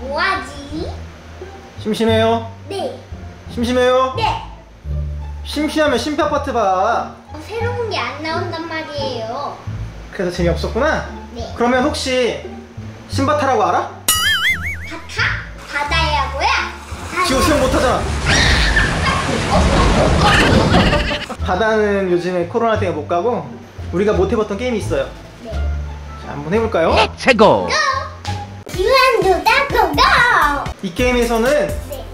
뭐하지? 심심해요? 네. 심심해요? 네. 심심하면 심피 아파트 봐. 어, 새로운 게 안 나온단 말이에요. 그래서 재미없었구나? 네. 그러면 혹시 신바타라고 알아? 바타? 바다야고요? 지호 수영 못하잖아. 바다는 요즘에 코로나 때문에 못 가고 우리가 못 해봤던 게임이 있어요. 네. 자, 한번 해볼까요? 최고! 유한도 따고고! 이 게임에서는 네.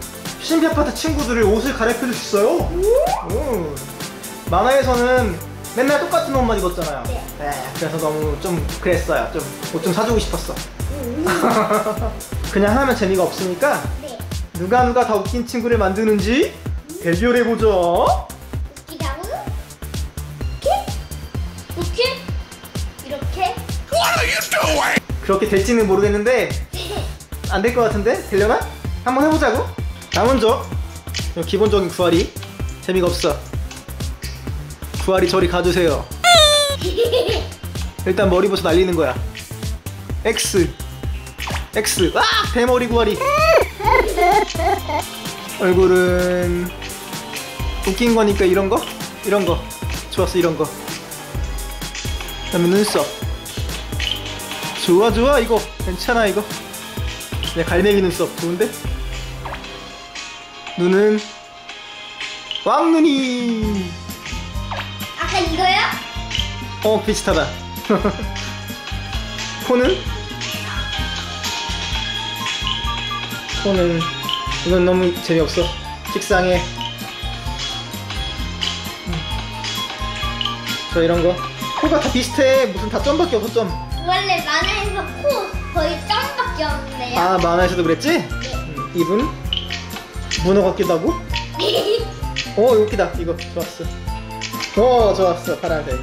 신비 아파트 친구들을 옷을 갈아입혀줄 수 있어요. 오. 만화에서는 맨날 똑같은 옷만 입었잖아요. 네. 그래서 너무 좀 그랬어요. 좀 옷 좀 사주고 싶었어. 음. 그냥 하면 재미가 없으니까 네. 누가 누가 더 웃긴 친구를 만드는지 대결해 보죠. 웃기다고? 이렇게? 이렇게? 이렇게? 그렇게 될지는 모르겠는데 안 될 것 같은데 되려나? 한번 해보자고. 나 먼저 기본적인 구하리 재미가 없어. 구하리 저리 가주세요. 일단 머리부터 날리는 거야. X X 아 대머리 구하리. 얼굴은 웃긴 거니까 이런 거 이런 거 좋았어 이런 거. 그다음에 눈썹. 좋아 좋아 이거 괜찮아 이거. 그냥 갈매기 눈썹 좋은데? 눈은 왕눈이. 아까 이거요? 어 비슷하다. 코는? 코는 이건 너무 재미없어. 식상해. 음. 저 이런 거 코가 다 비슷해. 무슨 다 점밖에 없어 점. 원래 만화에서 코 거의 점밖에 없는데요. 아 만화에서도 그랬지? 네. 음, 입은 문어 같기도 하고. 어 이거 웃기다. 이거 좋았어. 어 좋았어 파란색.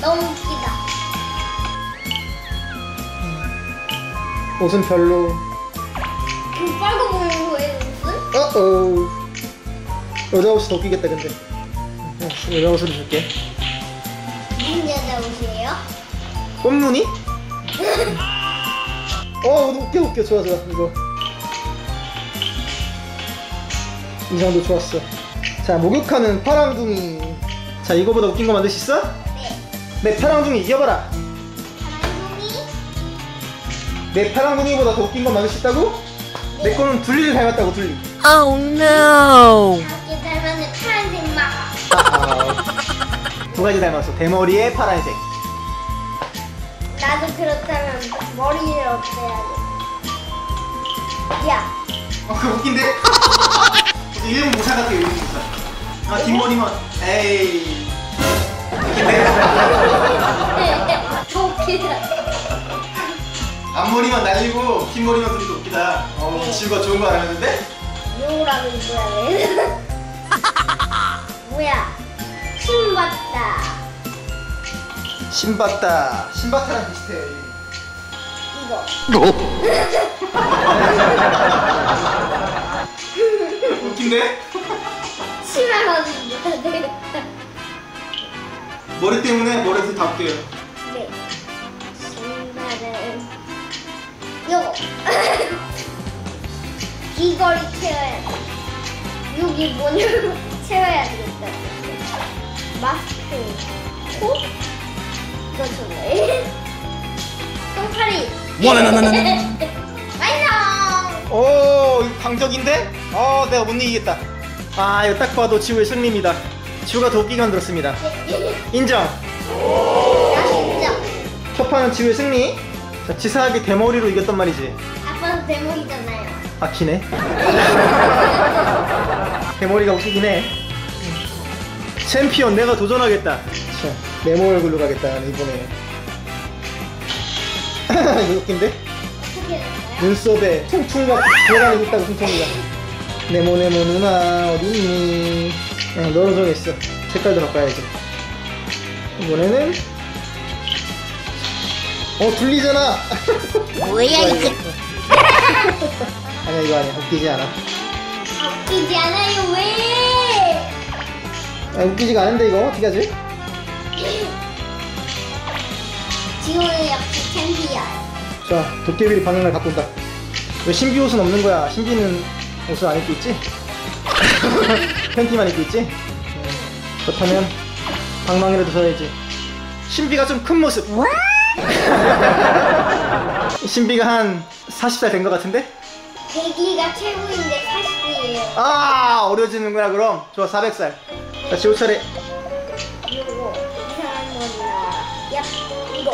너무 웃기다. 옷은 별로. 그 빨고 보는 거예요 무슨? 어어 여자 옷이 더 웃기겠다 근데 어, 여자 옷으로 줄게 무슨 여자 옷이에요? 꼼눈이? 어 웃겨 웃겨 좋아 좋아 이거 이 정도 좋았어 자 목욕하는 파랑둥이 자 이거보다 웃긴 거 만들 수 있어? 네. 내 파랑둥이 이겨봐라 파랑둥이? 내 파랑둥이보다 더 웃긴 거 만들 수 있다고? 내 거는 둘리를 닮았다고 둘리 Oh no! 두 가지 닮았어 대머리에 파란색 나도 그렇다면 머리를 어때야 돼? 야. 어, 그거 웃긴데? 이름은 모사 같아, 이름 모사. 아, 뒷머리만. 에이. 웃기다. 앞머리만 날리고, 뒷머리만 소리도 웃기다. 어, 네. 지우가 좋은 거 알았는데? 요라는 뭐야 왜? 뭐야? 신봤다. 신봤다. 신바타랑 비슷해. 이거. 웃긴데? 심해가지고 못하겠다. 머리 때문에 머리에서 다 웃겨요. 네. 신발은 요거. 귀걸이 채워야 돼. 여기 뭐냐고 채워야 되겠다. 마스크. 코? 이거 좋네. 똥파리. 와나나나나나. 완성! 오, 강적인데? 어, 내가 못 이기겠다. 아, 이거 딱 봐도 지우의 승리입니다. 지우가 더 웃기게 만들었습니다. 인정. 첫 판은 지우의 승리. 자, 치사하게 대머리로 이겼단 말이지. 아빠도 대목이잖아요. 막히네. 대머리가 웃기긴 해. 챔피언 내가 도전하겠다. 자, 네모 얼굴로 가겠다 이번에. 이거 웃긴데? 어떻게 됐어요? 눈썹에 퉁퉁 막 돌아다니고 있다고 퉁퉁이가. 네모 네모 누나 어디 있니? 어, 너로 정했어. 색깔도 바꿔야지. 이번에는 어 둘리잖아. 뭐야 이게? 아니야 이거 아니야 웃기지 않아. 웃기지 않아요 왜? 아, 웃기지가 않은데 이거 어떻게 하지? 지호는 역시 신비야. 자, 도깨비 방향을 바꾼다. 왜 신비 옷은 없는 거야? 신비는 옷을 안 입고 있지? 팬티만 입고 있지? 음, 그렇다면 방망이라도 써야지. 신비가 좀 큰 모습. 신비가 한 40살 된 것 같은데? 대기가 최고인데 40이에요. 아, 어려지는구나, 그럼. 좋아, 400살. 자, 지 옷차례. 요거 이상한 거나. 야 이거.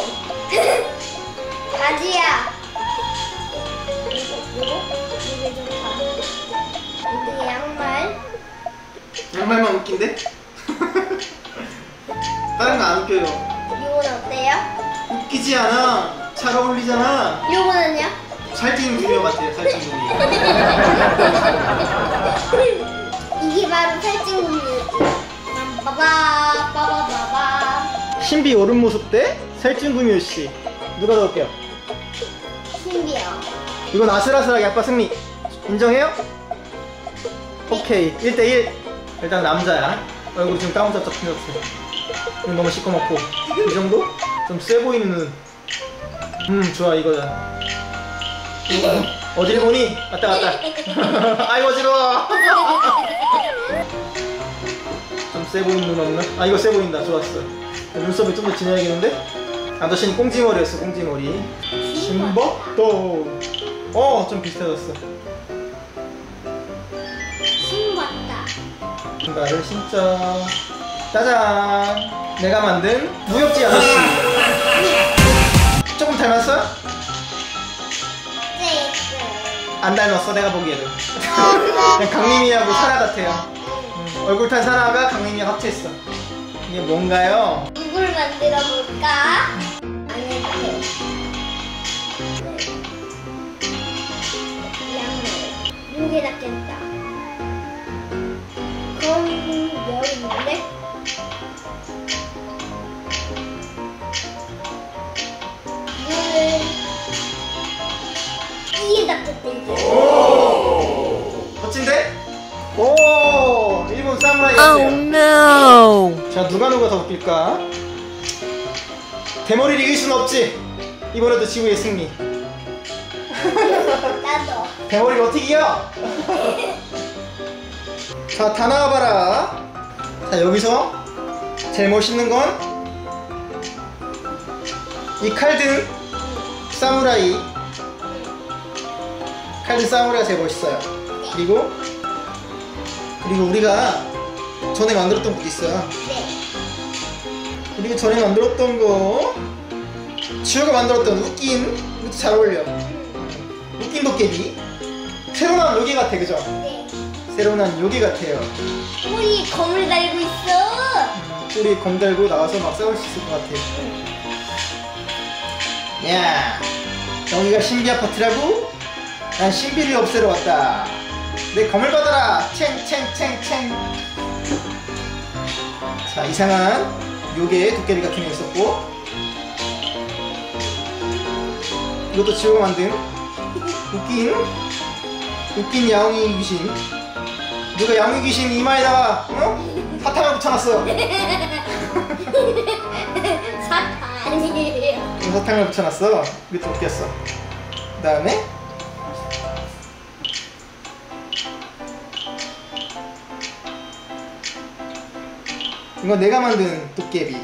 바지야. 요거 요거 이게 좋다. 이게 양말. 양말만 웃긴데? 다른 거 안 웃겨요. 요건 어때요? 웃기지 않아. 잘 어울리잖아. 요거는요? 살찐 구미호 같아요, 살찐 구미호. 이게 바로 살찐 군이었지. 빠바 빠바바바. 신비 오른 모습 대 살찐 구미호 씨. 누가 더 웃겨요? 신비야. 이건 아슬아슬하게 아빠 승리. 인정해요? 오케이. 1대1. 일단 남자야. 얼굴 지금 까무잡잡 생겼어. 눈 너무 시커멓고. 이 정도? 좀세 보이는 눈. 음, 좋아, 이거다. 이거 어딜 보니? 왔다 갔다. 아이고, 어지러워. 좀세 보이는 눈 없나? 아, 이거 세 보인다. 좋았어. 눈썹이 좀 더 진해야겠는데? 아저씨는 꽁지머리였어, 꽁지머리. 신박도. 어, 좀 비슷해졌어. 신봤다. 신발을 신자. 짜잔. 내가 만든 무협지 아저씨. 조금 닮았어? 네. 안 닮았어, 내가 보기에도. 그냥 강림이하고 사라 같아요. 음, 얼굴 탄 사라가 강림이랑 합체했어. 이게 뭔가요? 누굴 만들어 볼까? 안 해도 돼. 네. 양말. 요게 낫겠다. 그럼 여기 있는데? 이거는 이게 낫겠다 이게. No! 자, 누가 누가 더 웃길까? 대머리를 이길 순 없지. 이번에도 지구의 승리. 나도. 대머리를 어떻게 이겨? 자, 다 나와봐라. 자, 여기서 제일 멋있는 건 이 칼든 사무라이. 칼든 사무라이가 제일 멋있어요. 그리고 그리고 우리가 전에 만들었던 것도 있어요. 네. 그리고 전에 만들었던 거 지우가 만들었던 웃긴 이것도 잘 어울려. 웃긴 도깨비. 새로 나온 요괴 같아, 그죠? 네. 새로 나온 요괴 같아요. 우리 검을 달고 있어. 우리 검 달고 나와서 막 싸울 수 있을 것 같아요. 야, 여기가 신비 아파트라고? 난 신비를 없애러 왔다. 내 검을 받아라. 챙챙챙챙. 자, 이상한 요괴 도깨비 같은 게 있었고. 이것도 지우가 만든 웃긴 웃긴 야옹이 귀신. 누가 야옹이 귀신 이마에다가 어? 사탕을 붙여놨어. 사탄이에요. 사탕을 붙여놨어. 이것도 웃겼어. 그 다음에 이건 내가 만든 도깨비.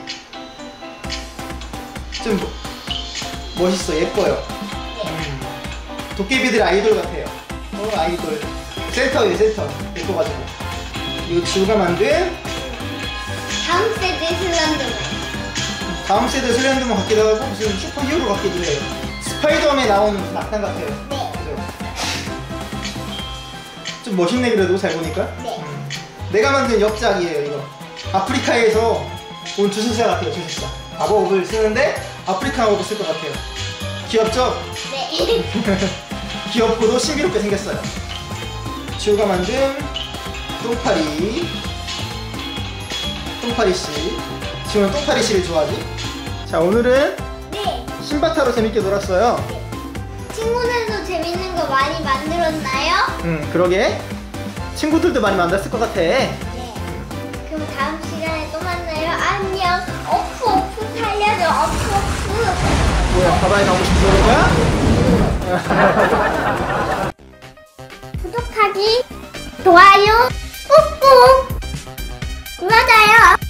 좀 뭐- 멋있어, 예뻐요. 음. 도깨비들 아이돌 같아요. 어, 아이돌. 센터예요, 센터. 예뻐가지고. 이거 지우가 만든 다음 세대 슬렌더맨. 다음 세대 슬렌더맨 같기도 하고 무슨 슈퍼 히어로 같기도 해요. 스파이더맨에 나온 낙탄 같아요. 네. 그죠? 좀 멋있네 그래도 잘 보니까. 네. 음. 내가 만든 엽작이에요 이거. 아프리카에서 온 주술사 같아요 주술사. 마법을 쓰는데 아프리카 마법을 쓸 것 같아요. 귀엽죠? 네. 귀엽고도 신비롭게 생겼어요. 지우가 만든 똥파리. 똥파리 씨. 지우는 똥파리 씨를 좋아하지? 자 오늘은 네. 신바타로 재밌게 놀았어요. 친구들도 재밌는 거 많이 만들었나요? 음, 그러게. 친구들도 많이 만났을 것 같아. 뭐야 바다에 가고 싶은 거야? 구독하기 좋아요 꾹꾹 눌러줘요